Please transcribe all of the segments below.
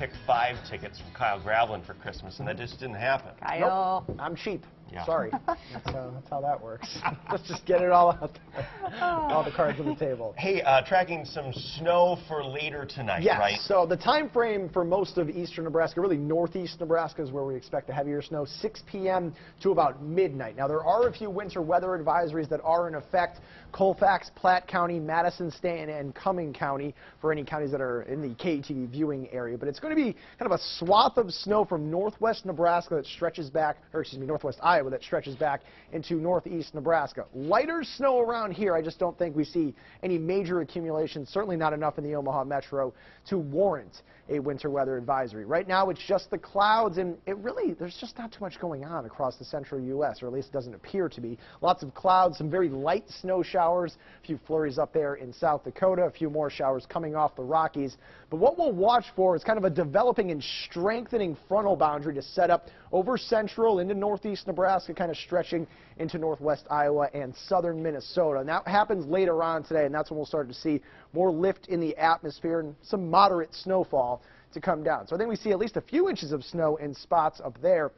pick five tickets from Kyle Gravlin for Christmas, and that just didn't happen. Kyle. Nope, I'm cheap. Yeah. Sorry. That's, uh, that's how that works. Let's just get it all out there. All the cards on the table. Hey, uh, tracking some snow for later tonight, Yes. right? So the time frame for most of eastern Nebraska, really northeast Nebraska, is where we expect the heavier snow, 6 p.m. to about midnight. Now there are a few winter weather advisories that are in effect: Colfax, Platte County, Madison, Stanton, and Cuming County for any counties that are in the KETV viewing area. But it's going to be kind of a swath of snow from northwest Nebraska that stretches back, or excuse me, northwest Iowa that stretches back into northeast Nebraska. Lighter snow around here. I just don't think we see any major accumulation. Certainly not enough in the Omaha metro to warrant a winter weather advisory. Right now, it's just the clouds, and it really there's just not too much going on across the central U.S., or at least it doesn't appear to be. Lots of clouds, some very light snow showers, a few flurries up there in South Dakota, a few more showers coming off the Rockies. But what we'll watch for is kind of a developing and strengthening frontal boundary to set up over central into northeast Nebraska, kind of stretching into northwest Iowa and southern Minnesota. And that happens later on today, and that's when we'll start to see more lift in the atmosphere and some moderate snowfall to come down. So I think we see at least a few inches of snow in spots up there.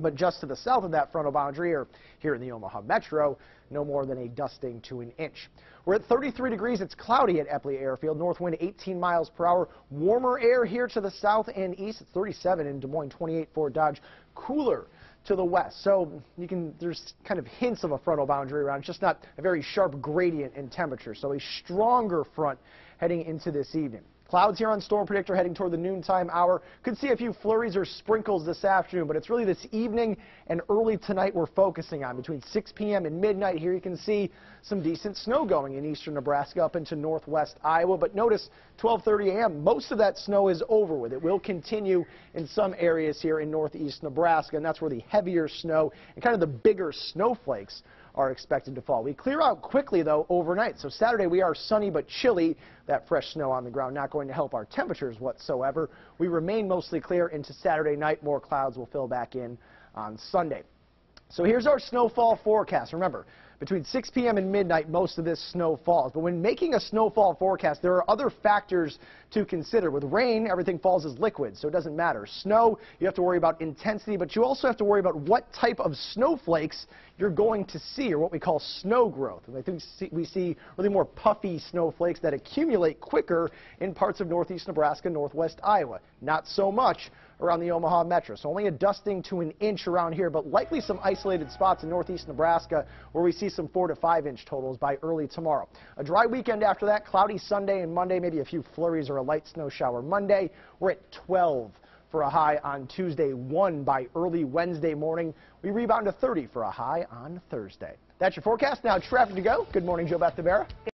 But just to the south of that frontal boundary, or here in the Omaha Metro, no more than a dusting to an inch. We're at 33 degrees. It's cloudy at Eppley Airfield. North wind 18 miles per hour. Warmer air here to the south and east. It's 37 in Des Moines, 28 Fort Dodge. Cooler to the west. So you can there's kind of hints of a frontal boundary around, It's just not a very sharp gradient in temperature. So a stronger front heading into this evening. Clouds here on Storm Predictor heading toward the noontime hour. Could see a few flurries or sprinkles this afternoon, but it's really this evening and early tonight we're focusing on. Between 6 p.m. and midnight here you can see some decent snow going in eastern Nebraska up into northwest Iowa. But notice 12:30 a.m. most of that snow is over with. It will continue in some areas here in northeast Nebraska, and that's where the heavier snow and kind of the bigger snowflakes are expected to fall. We clear out quickly, though, overnight. So Saturday we are sunny but chilly. That fresh snow on the ground not going to help our temperatures whatsoever. We remain mostly clear into Saturday night. More clouds will fill back in on Sunday. So here's our snowfall forecast. Remember, between 6 p.m. and midnight, most of this snow falls. But when making a snowfall forecast, there are other factors to consider. With rain, everything falls as liquid, so it doesn't matter. Snow, you have to worry about intensity, but you also have to worry about what type of snowflakes you're going to see, or what we call snow growth. And I think we see really more puffy snowflakes that accumulate quicker in parts of northeast Nebraska, northwest Iowa. Not so much around the Omaha metro. So only a dusting to an inch around here, but likely some isolated spots in northeast Nebraska where we see some four to five inch totals by early tomorrow. A dry weekend after that, cloudy Sunday and Monday, maybe a few flurries or a light snow shower Monday. We're at 12 for a high on Tuesday, 1 by early Wednesday morning. We rebound to 30 for a high on Thursday. That's your forecast. Now traffic to go. Good morning, Joe Beth